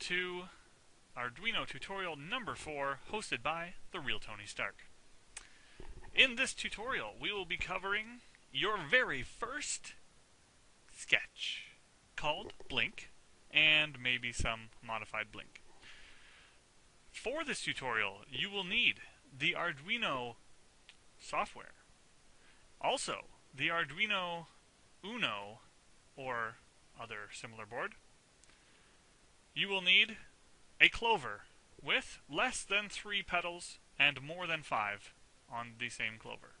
to Arduino tutorial number 4, hosted by the real Tony Stark. In this tutorial, we will be covering your very first sketch, called Blink, and maybe some modified Blink. For this tutorial, you will need the Arduino software. Also, the Arduino Uno, or other similar board. You will need a clover with less than three petals and more than five on the same clover.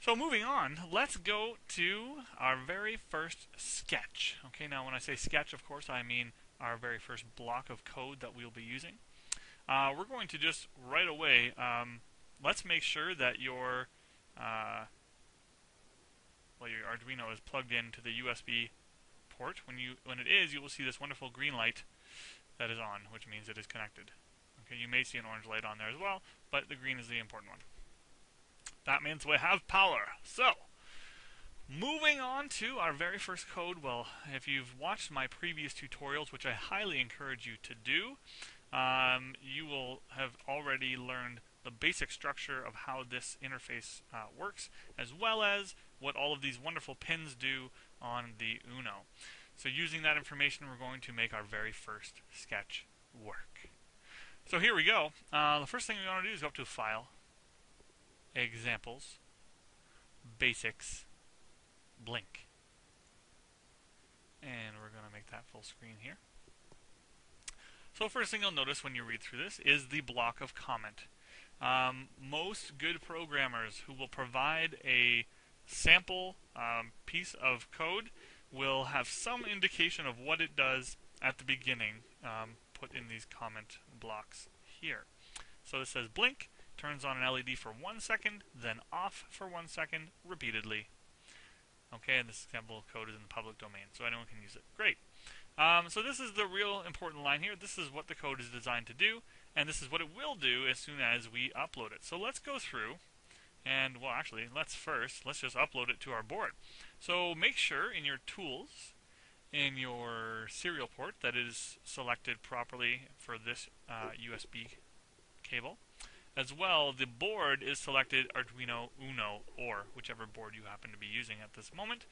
So moving on, let's go to our very first sketch. Okay, now when I say sketch, of course, I mean our very first block of code that we'll be using. Uh, we're going to just right away, um, let's make sure that your uh, well, your Arduino is plugged into the USB port. When you when it is, you will see this wonderful green light that is on, which means it is connected. Okay, you may see an orange light on there as well, but the green is the important one. That means we have power. So, moving on to our very first code. Well, if you've watched my previous tutorials, which I highly encourage you to do, um, you will have already learned the basic structure of how this interface uh, works, as well as what all of these wonderful pins do on the Uno. So using that information, we're going to make our very first sketch work. So here we go. Uh, the first thing we want to do is go up to File, Examples, Basics, Blink. And we're going to make that full screen here. So first thing you'll notice when you read through this is the block of comment. Um, most good programmers who will provide a sample um, piece of code will have some indication of what it does at the beginning um, put in these comment blocks here. So it says blink, turns on an LED for one second, then off for one second repeatedly. Okay, and this example code is in the public domain, so anyone can use it. Great. Um, so this is the real important line here. This is what the code is designed to do, and this is what it will do as soon as we upload it. So let's go through, and well, actually, let's first, let's just upload it to our board. So make sure in your tools, in your serial port, that is selected properly for this uh, USB cable. As well, the board is selected Arduino Uno or whichever board you happen to be using at this moment.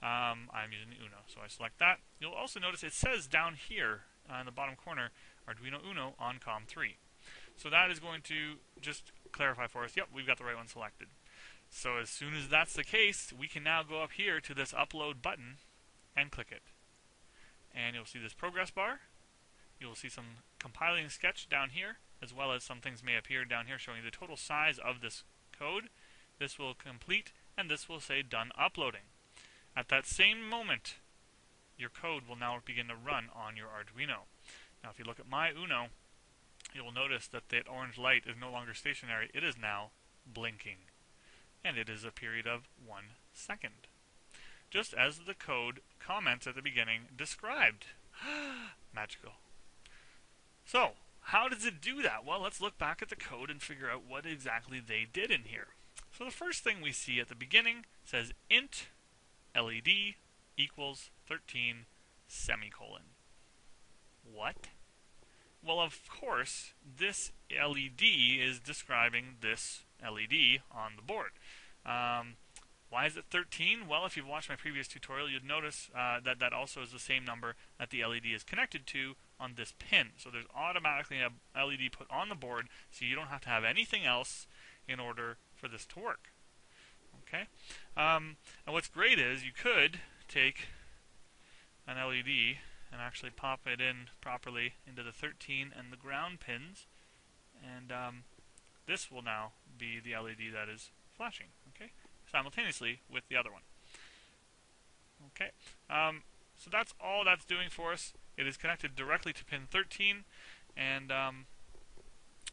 Um, I'm using Uno, so I select that. You'll also notice it says down here uh, in the bottom corner Arduino Uno on COM3. So that is going to just clarify for us, yep, we've got the right one selected. So as soon as that's the case, we can now go up here to this upload button and click it. And you'll see this progress bar. You'll see some compiling sketch down here as well as some things may appear down here showing the total size of this code. This will complete, and this will say done uploading. At that same moment, your code will now begin to run on your Arduino. Now if you look at my Uno, you will notice that that orange light is no longer stationary, it is now blinking. And it is a period of one second. Just as the code comments at the beginning described. Magical. So, how does it do that? Well, let's look back at the code and figure out what exactly they did in here. So the first thing we see at the beginning says int LED equals 13 semicolon. What? Well, of course, this LED is describing this LED on the board. Um, why is it 13? Well, if you've watched my previous tutorial, you'd notice uh, that that also is the same number that the LED is connected to on this pin. So there's automatically a LED put on the board, so you don't have to have anything else in order for this to work. Okay. Um, and what's great is you could take an LED and actually pop it in properly into the 13 and the ground pins, and um, this will now be the LED that is flashing. Okay simultaneously with the other one. Okay, um, so that's all that's doing for us. It is connected directly to pin 13, and um,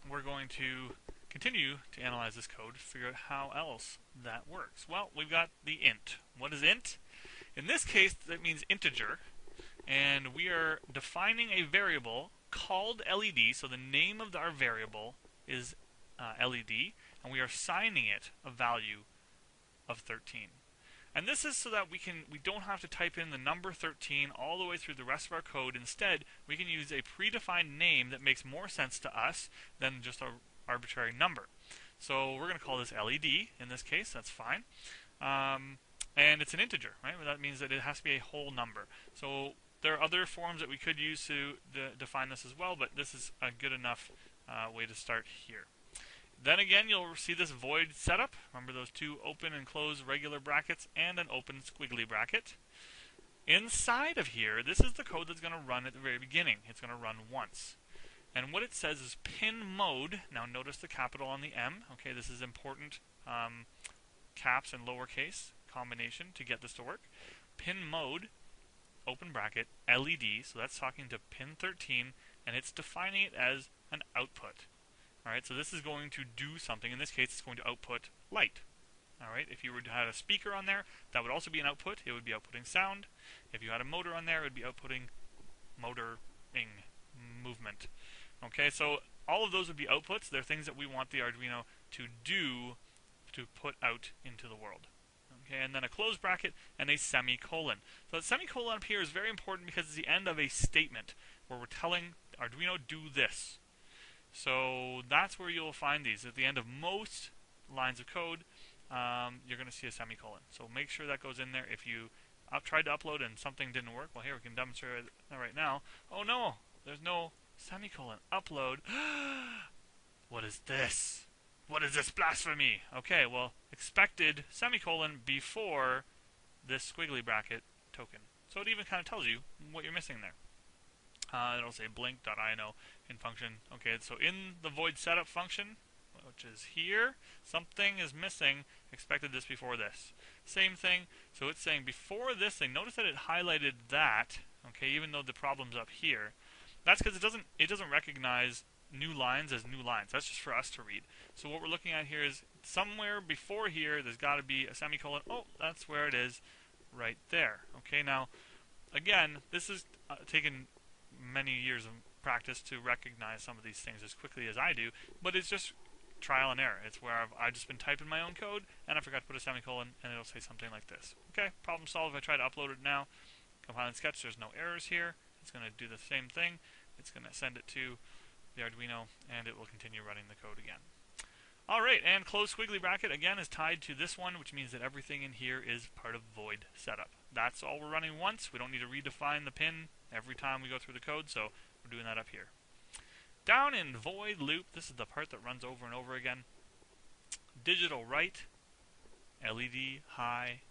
we're going to continue to analyze this code to figure out how else that works. Well, we've got the int. What is int? In this case, that means integer, and we are defining a variable called LED, so the name of our variable is uh, LED, and we are assigning it a value of 13. And this is so that we can we don't have to type in the number 13 all the way through the rest of our code. Instead, we can use a predefined name that makes more sense to us than just a arbitrary number. So we're going to call this LED in this case. That's fine. Um, and it's an integer, right? That means that it has to be a whole number. So there are other forms that we could use to de define this as well, but this is a good enough uh, way to start here. Then again, you'll see this void setup. Remember those two open and close regular brackets and an open squiggly bracket. Inside of here, this is the code that's going to run at the very beginning. It's going to run once. And what it says is pin mode. Now notice the capital on the M. Okay, this is important um, caps and lowercase combination to get this to work. Pin mode, open bracket, LED. So that's talking to pin 13, and it's defining it as an output. Alright, so this is going to do something. In this case, it's going to output light. Alright, if you were to have a speaker on there, that would also be an output. It would be outputting sound. If you had a motor on there, it would be outputting motoring movement. Okay, so all of those would be outputs. They're things that we want the Arduino to do to put out into the world. Okay, and then a close bracket and a semicolon. So the semicolon up here is very important because it's the end of a statement where we're telling Arduino do this. So that's where you'll find these. At the end of most lines of code, um, you're going to see a semicolon. So make sure that goes in there. If you up, tried to upload and something didn't work, well, here we can demonstrate that right now. Oh no, there's no semicolon. Upload. what is this? What is this blasphemy? Okay, well, expected semicolon before this squiggly bracket token. So it even kind of tells you what you're missing there. Uh, it'll say blink.ino in function. Okay, so in the void setup function, which is here, something is missing. Expected this before this. Same thing. So it's saying before this thing. Notice that it highlighted that. Okay, even though the problem's up here. That's because it doesn't it doesn't recognize new lines as new lines. That's just for us to read. So what we're looking at here is somewhere before here, there's got to be a semicolon. Oh, that's where it is, right there. Okay, now again, this has uh, taken many years of practice to recognize some of these things as quickly as I do, but it's just trial and error. It's where I've, I've just been typing my own code, and I forgot to put a semicolon, and it'll say something like this. Okay, problem solved. I try to upload it now, Compiling sketch, there's no errors here. It's going to do the same thing. It's going to send it to the Arduino, and it will continue running the code again. Alright, and close squiggly bracket again is tied to this one, which means that everything in here is part of void setup. That's all we're running once. We don't need to redefine the pin every time we go through the code, so we're doing that up here. Down in void loop, this is the part that runs over and over again. Digital write, LED high,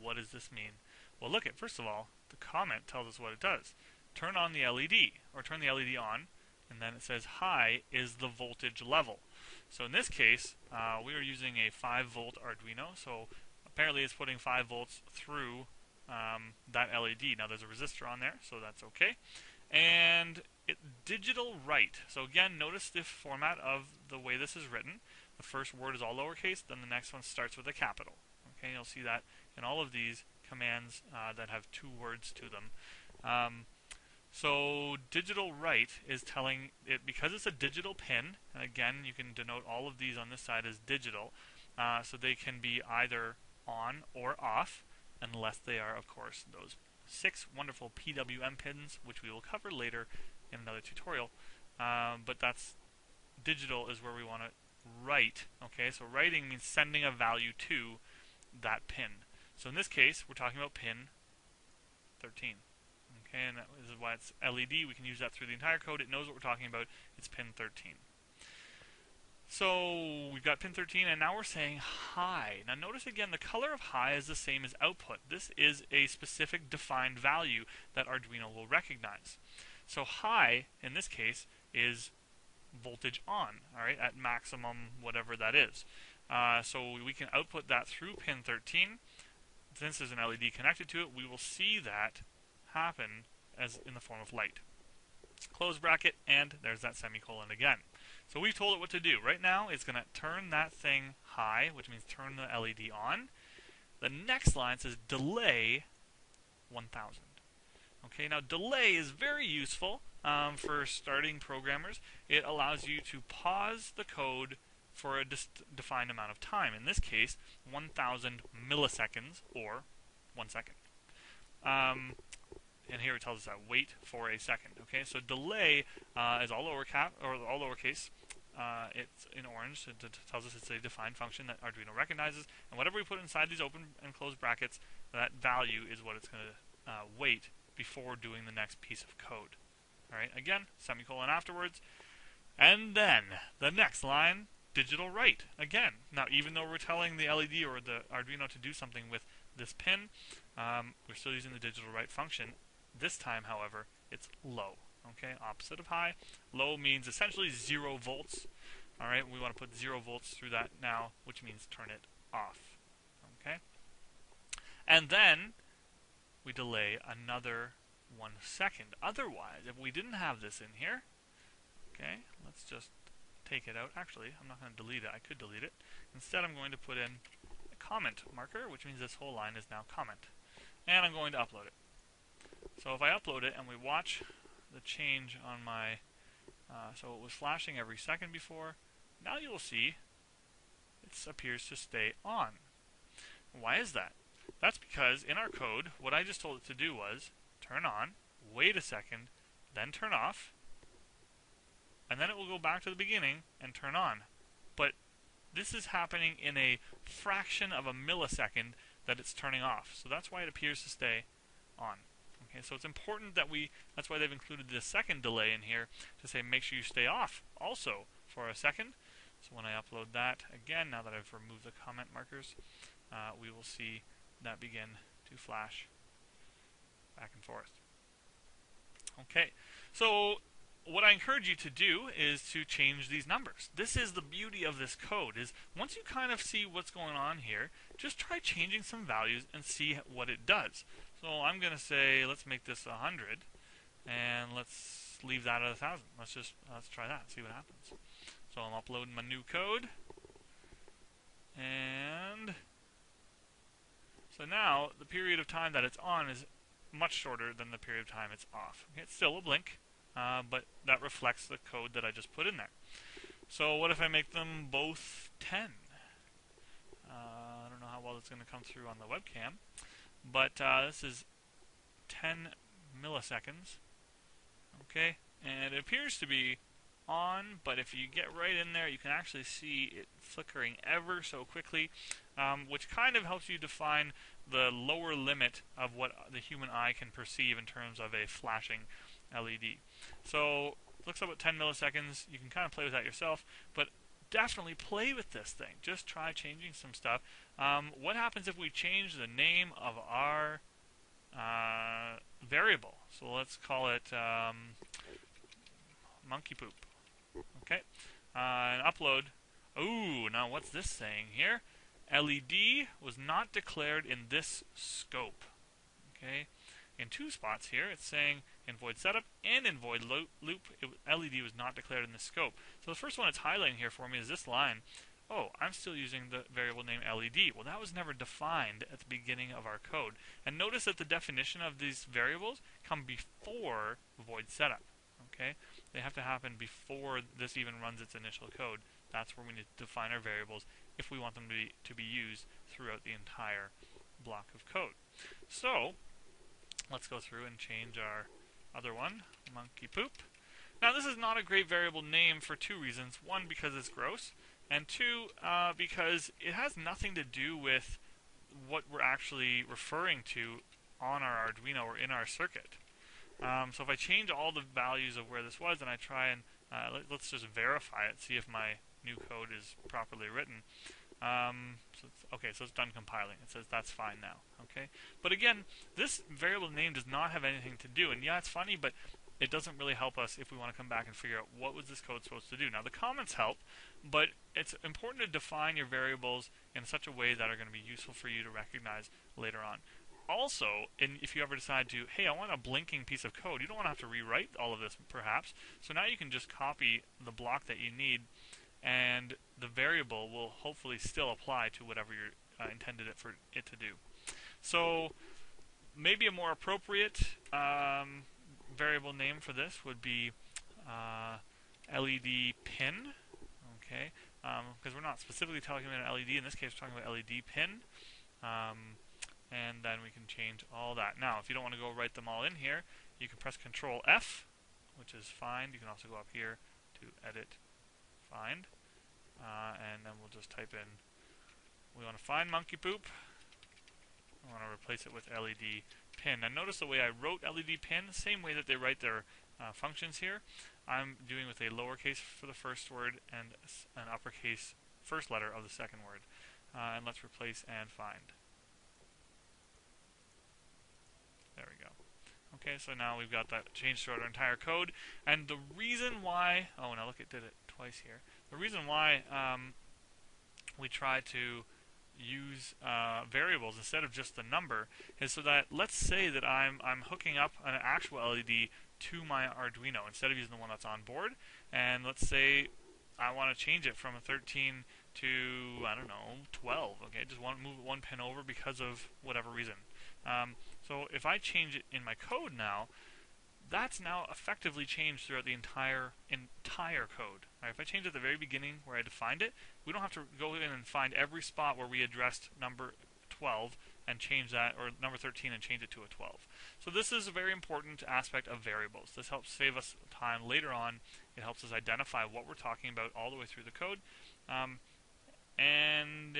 what does this mean? Well look at, first of all, the comment tells us what it does. Turn on the LED, or turn the LED on, and then it says high is the voltage level. So in this case, uh, we are using a 5 volt Arduino, so apparently it's putting 5 volts through um, that LED. Now there's a resistor on there, so that's okay. And it, digital write. So again, notice the format of the way this is written. The first word is all lowercase, then the next one starts with a capital. Okay, you'll see that in all of these commands uh, that have two words to them. Um, so digital write is telling it because it's a digital pin, and again you can denote all of these on this side as digital, uh, so they can be either on or off unless they are, of course, those six wonderful PWM pins, which we will cover later in another tutorial. Um, but that's digital is where we want to write. Okay, so writing means sending a value to that pin. So in this case, we're talking about pin 13. Okay, and that is why it's LED. We can use that through the entire code. It knows what we're talking about. It's pin 13. So we've got pin 13 and now we're saying high. Now notice again the color of high is the same as output. This is a specific defined value that Arduino will recognize. So high in this case is voltage on, all right, at maximum whatever that is. Uh, so we can output that through pin 13. Since there's an LED connected to it, we will see that happen as in the form of light. Close bracket, and there's that semicolon again. So we've told it what to do. Right now, it's going to turn that thing high, which means turn the LED on. The next line says delay 1000. Okay, now delay is very useful um, for starting programmers. It allows you to pause the code for a defined amount of time. In this case, 1,000 milliseconds or one second. Um, and here it tells us that wait for a second. Okay, so delay uh, is all lower cap or all lowercase. Uh, it's in orange. It, tells us it's a defined function that Arduino recognizes, and whatever we put inside these open and closed brackets, that value is what it's going to uh, wait before doing the next piece of code. All right, again, semicolon afterwards, and then the next line, digital write again. Now, even though we're telling the LED or the Arduino to do something with this pin, um, we're still using the digital write function. This time, however, it's low. Okay, opposite of high. Low means essentially zero volts. All right, we want to put zero volts through that now, which means turn it off. Okay, and then we delay another one second. Otherwise, if we didn't have this in here, okay, let's just take it out. Actually, I'm not going to delete it. I could delete it. Instead, I'm going to put in a comment marker, which means this whole line is now comment. And I'm going to upload it. So if I upload it and we watch the change on my, uh, so it was flashing every second before, now you'll see it appears to stay on. Why is that? That's because in our code, what I just told it to do was turn on, wait a second, then turn off, and then it will go back to the beginning and turn on. But this is happening in a fraction of a millisecond that it's turning off. So that's why it appears to stay on. Okay, so it's important that we, that's why they've included the second delay in here to say make sure you stay off also for a second. So when I upload that again, now that I've removed the comment markers, uh, we will see that begin to flash back and forth. Okay, so what I encourage you to do is to change these numbers. This is the beauty of this code is once you kind of see what's going on here, just try changing some values and see what it does. So I'm going to say let's make this 100 and let's leave that at 1000. Let's just let's try that, see what happens. So I'm uploading my new code and so now the period of time that it's on is much shorter than the period of time it's off. It's still a blink, uh, but that reflects the code that I just put in there. So what if I make them both 10? Uh, I don't know how well it's going to come through on the webcam, but uh, this is 10 milliseconds. Okay, and it appears to be on, but if you get right in there, you can actually see it flickering ever so quickly, um, which kind of helps you define the lower limit of what the human eye can perceive in terms of a flashing LED. So looks about 10 milliseconds. You can kind of play with that yourself, but definitely play with this thing. Just try changing some stuff. Um, what happens if we change the name of our uh, variable? So let's call it um, monkey poop. Okay, uh, and upload. Ooh, now what's this saying here? LED was not declared in this scope. Okay, in two spots here, it's saying in void setup and in void loop, it, LED was not declared in the scope. So the first one it's highlighting here for me is this line. Oh, I'm still using the variable name LED. Well, that was never defined at the beginning of our code. And notice that the definition of these variables come before void setup. Okay, They have to happen before this even runs its initial code. That's where we need to define our variables if we want them to be, to be used throughout the entire block of code. So, let's go through and change our other one, monkey poop. Now this is not a great variable name for two reasons. One, because it's gross, and two, uh, because it has nothing to do with what we're actually referring to on our Arduino or in our circuit. Um, so if I change all the values of where this was and I try and uh, let, us just verify it, see if my new code is properly written. Um, so okay, so it's done compiling. It says that's fine now. Okay, but again, this variable name does not have anything to do. And yeah, it's funny, but it doesn't really help us if we want to come back and figure out what was this code supposed to do. Now the comments help, but it's important to define your variables in such a way that are going to be useful for you to recognize later on also, in, if you ever decide to, hey, I want a blinking piece of code, you don't want to have to rewrite all of this, perhaps. So now you can just copy the block that you need, and the variable will hopefully still apply to whatever you uh, intended it for it to do. So maybe a more appropriate um, variable name for this would be uh, LED pin. Okay, because um, we're not specifically talking about an LED. In this case, we're talking about LED pin. Um, and then we can change all that. Now, if you don't want to go write them all in here, you can press Control F, which is find. You can also go up here to edit find. Uh, and then we'll just type in, we want to find monkey poop. I want to replace it with LED pin. Now notice the way I wrote LED pin, the same way that they write their uh, functions here. I'm doing with a lowercase for the first word and an uppercase first letter of the second word. Uh, and let's replace and find. There we go. Okay, so now we've got that changed throughout our entire code. And the reason why, oh, now look, it did it twice here. The reason why um, we try to use uh, variables instead of just the number is so that let's say that I'm I'm hooking up an actual LED to my Arduino instead of using the one that's on board. And let's say I want to change it from a 13 to I don't know 12 okay? Just want to move one pin over because of whatever reason. Um, so if I change it in my code now that's now effectively changed throughout the entire entire code. Right, if I change at the very beginning where I defined it, we don't have to go in and find every spot where we addressed number 12 and change that, or number 13 and change it to a 12. So this is a very important aspect of variables. This helps save us time later on. It helps us identify what we're talking about all the way through the code. Um, and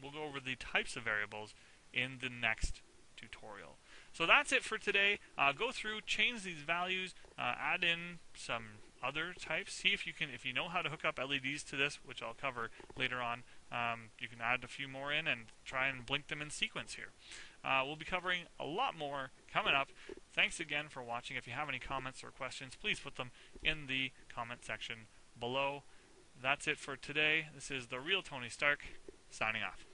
we'll go over the types of variables in the next tutorial. So that's it for today. Uh, go through, change these values, uh, add in some other types. See if you can, if you know how to hook up LEDs to this, which I'll cover later on. Um, you can add a few more in and try and blink them in sequence here. Uh, we'll be covering a lot more coming up. Thanks again for watching. If you have any comments or questions, please put them in the comment section below. That's it for today. This is the real Tony Stark signing off.